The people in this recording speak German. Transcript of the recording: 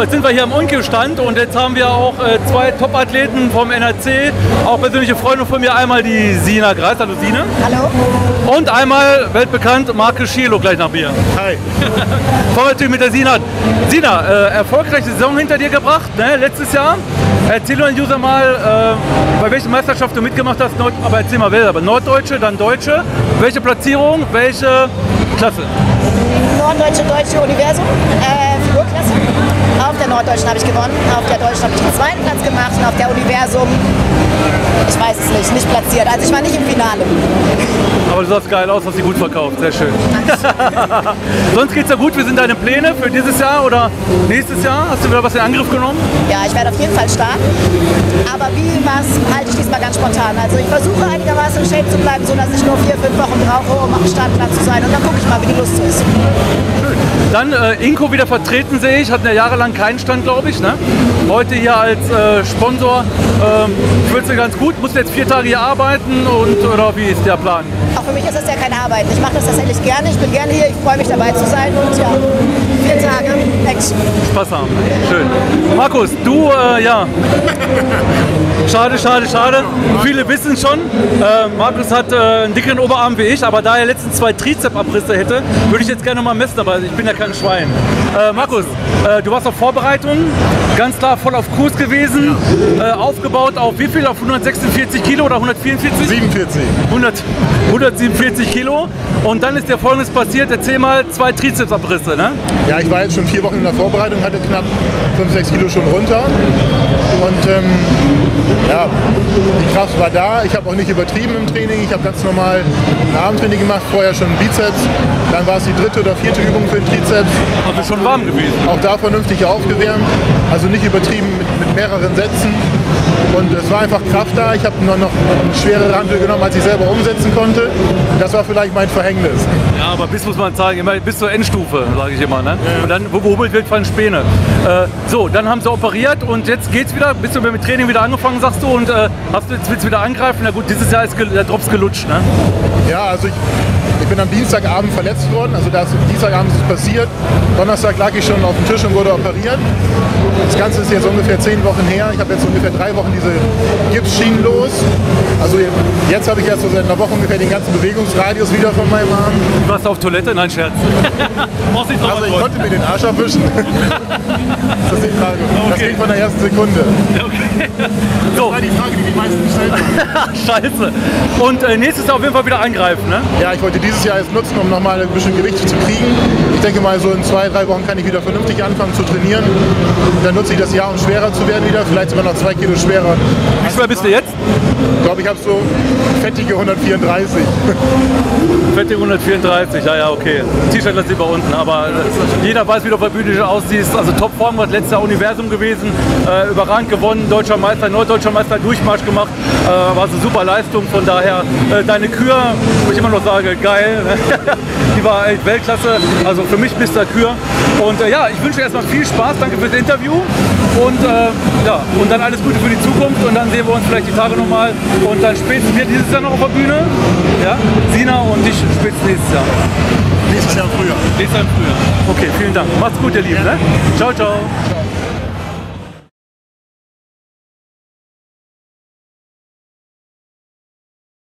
jetzt sind wir hier am Onkyo-Stand und jetzt haben wir auch äh, zwei Top-Athleten vom NRC, auch persönliche Freunde von mir. Einmal die Sina Greis, hallo Sine. Hallo. Und einmal weltbekannt Marke Schielo gleich nach mir. Hi. Fangen wir natürlich mit der Sina an. Sina, äh, erfolgreiche Saison hinter dir gebracht, ne, letztes Jahr. Erzähl uns User mal, äh, bei welchen Meisterschaft du mitgemacht hast, Nord aber erzähl mal wer, aber Norddeutsche, dann Deutsche. Welche Platzierung, welche Klasse? Norddeutsche Deutsche Universum, äh, Norddeutschen habe ich gewonnen, auf der Deutschen habe ich den zweiten Platz gemacht und auf der Universum, ich weiß es nicht, nicht platziert. Also ich war nicht im Finale. Aber du sahst geil aus, hast sie gut verkauft, sehr schön. Sonst geht's ja gut, wie sind deine Pläne für dieses Jahr oder nächstes Jahr? Hast du wieder was in Angriff genommen? Ja, ich werde auf jeden Fall starten. Aber wie was halte ich diesmal ganz spontan. Also ich versuche einigermaßen in Shape zu bleiben, sodass ich nur vier, fünf Wochen brauche, um am Startplatz zu sein. Und dann gucke ich mal, wie die Lust so ist. Dann äh, Inco wieder vertreten sehe ich, hatten ja jahrelang keinen Stand, glaube ich. Ne? Heute hier als äh, Sponsor. Ähm, Fühlst du ganz gut? Musst jetzt vier Tage hier arbeiten und oder wie ist der Plan? Auch für mich ist das ja keine Arbeit. Ich mache das tatsächlich gerne. Ich bin gerne hier. Ich freue mich dabei zu sein. Und ja, vier Tage Action. Spaß haben. Schön. Markus, du, äh, ja. Schade, schade, schade. Viele wissen schon, äh, Markus hat äh, einen dickeren Oberarm wie ich, aber da er letztens zwei Trizep-Abrisse hätte, würde ich jetzt gerne mal messen, aber ich bin ja kein Schwein. Äh, Markus, äh, du warst auf Vorbereitung, ganz klar voll auf Kurs gewesen, äh, aufgebaut auf wie viel? Auf 146 Kilo oder 144? 47. 100, 147 Kilo. Und dann ist dir folgendes passiert, erzähl mal, zwei Trizepsabrisse, ne? Ja, ich war jetzt schon vier Wochen in der Vorbereitung, hatte knapp 5, 6 Kilo schon runter. Und ähm, ja, die Kraft war da. Ich habe auch nicht übertrieben im Training. Ich habe ganz normal ein Armtraining gemacht, vorher schon Bizeps. Dann war es die dritte oder vierte Übung für den Trizeps. Also schon warm gewesen. Auch da vernünftig aufgewärmt. Also nicht übertrieben mit, mit mehreren Sätzen. Und es war einfach Kraft da. Ich habe nur noch eine schwere Handel genommen, als ich selber umsetzen konnte. Das war vielleicht mein Verhängnis. Ja, aber bis muss man sagen, immer bis zur Endstufe, sage ich immer. Ne? Und dann, wo gehobelt wird, fallen Späne. Äh, so, dann haben sie operiert und jetzt geht's wieder. Bist du mit Training wieder angefangen, sagst du, und äh, hast du jetzt willst du wieder angreifen? Na gut, dieses Jahr ist der Drops gelutscht, ne? Ja, also ich, ich bin am Dienstagabend verletzt worden. Also das, Dienstagabend ist es passiert. Donnerstag lag ich schon auf dem Tisch und wurde operiert. Das Ganze ist jetzt ungefähr zehn Wochen her. Ich habe jetzt ungefähr drei Wochen diese Gipsschienen los. Also jetzt habe ich erst so seit einer Woche ungefähr den ganzen Bewegungsradius wieder von meinem Arm. Du warst auf Toilette? Nein, Scherz. Brauchst nicht Also ich konnte mir den Arsch abwischen. das ist die Frage. Das Okay. ging von der ersten Sekunde. So, die Frage, die die meisten gestellt haben. scheiße. Und äh, nächstes Jahr auf jeden Fall wieder eingreifen, ne? Ja, ich wollte dieses Jahr jetzt nutzen, um nochmal ein bisschen Gewicht zu kriegen. Ich denke mal, so in zwei, drei Wochen kann ich wieder vernünftig anfangen zu trainieren. Dann nutze ich das Jahr, um schwerer zu werden wieder, vielleicht sogar noch zwei Kilo schwerer. Wie schwer bist du jetzt? Ich glaube, ich habe so fettige 134. Fette 134, ja, ja, okay. T-Shirt lasse ich bei unten, aber äh, jeder weiß, wie du auf der Bühne aussiehst. Also Topform, was letztes Jahr Universum gewesen, äh, überragend gewonnen, deutscher Meister, norddeutscher Meister, Durchmarsch gemacht, äh, war so super Leistung. Von daher, äh, deine Kür, wo ich immer noch sage, geil, die war echt Weltklasse. Also für mich Mr. Kür. Und äh, ja, ich wünsche dir erstmal viel Spaß, danke fürs Interview und äh, ja, und dann alles Gute für die Zukunft und dann sehen wir uns vielleicht die Tage nochmal und dann spätestens wir dieses Jahr noch auf der Bühne. Ja, Sina und ich spätestens nächstes Jahr. Nächstes Jahr früher. Nächstes Jahr im Frühjahr. Okay, vielen Dank. Macht's gut, ihr Lieben. Ne? Ciao, ciao.